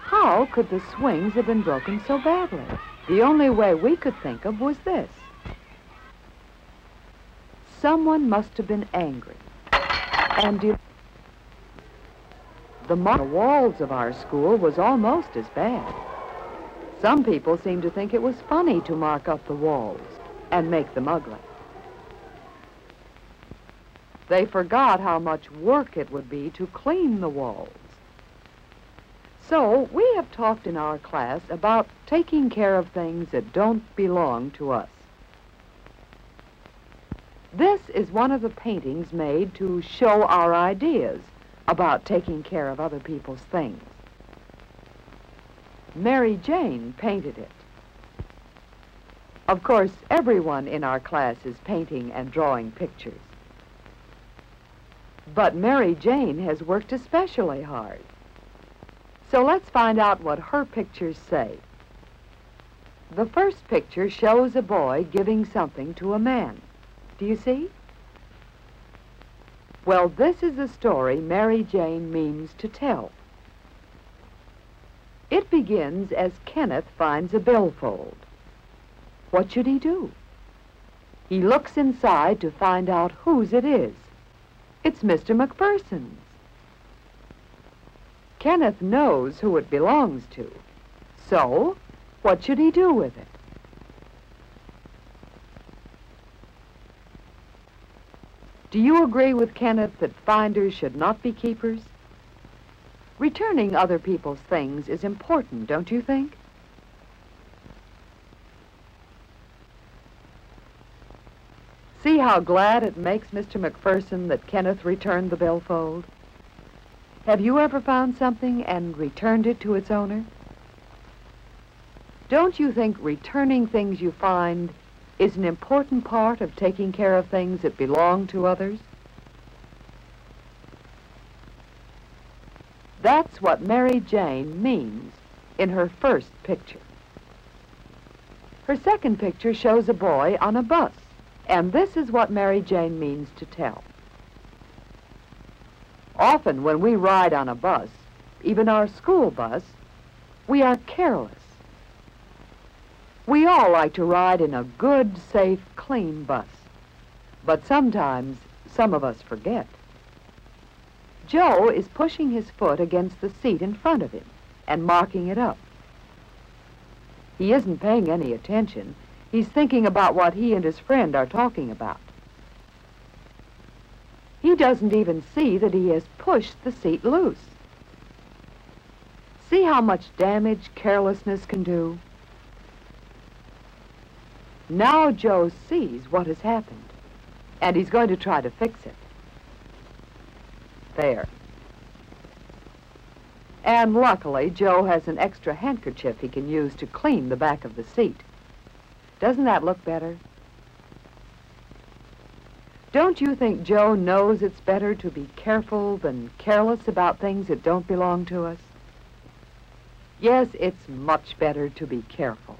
How could the swings have been broken so badly? The only way we could think of was this. Someone must have been angry. And the the walls of our school was almost as bad. Some people seemed to think it was funny to mark up the walls and make them ugly. They forgot how much work it would be to clean the walls. So we have talked in our class about taking care of things that don't belong to us. This is one of the paintings made to show our ideas about taking care of other people's things. Mary Jane painted it. Of course, everyone in our class is painting and drawing pictures. But Mary Jane has worked especially hard. So let's find out what her pictures say. The first picture shows a boy giving something to a man. Do you see? Well, this is the story Mary Jane means to tell. It begins as Kenneth finds a billfold. What should he do? He looks inside to find out whose it is. It's Mr. McPherson's. Kenneth knows who it belongs to. So, what should he do with it? Do you agree with Kenneth that finders should not be keepers? Returning other people's things is important, don't you think? See how glad it makes Mr. McPherson that Kenneth returned the billfold? Have you ever found something and returned it to its owner? Don't you think returning things you find is an important part of taking care of things that belong to others? That's what Mary Jane means in her first picture. Her second picture shows a boy on a bus, and this is what Mary Jane means to tell. Often when we ride on a bus, even our school bus, we are careless. We all like to ride in a good, safe, clean bus. But sometimes some of us forget. Joe is pushing his foot against the seat in front of him and marking it up. He isn't paying any attention. He's thinking about what he and his friend are talking about. He doesn't even see that he has pushed the seat loose. See how much damage carelessness can do? Now Joe sees what has happened, and he's going to try to fix it. There. And luckily, Joe has an extra handkerchief he can use to clean the back of the seat. Doesn't that look better? Don't you think Joe knows it's better to be careful than careless about things that don't belong to us? Yes, it's much better to be careful.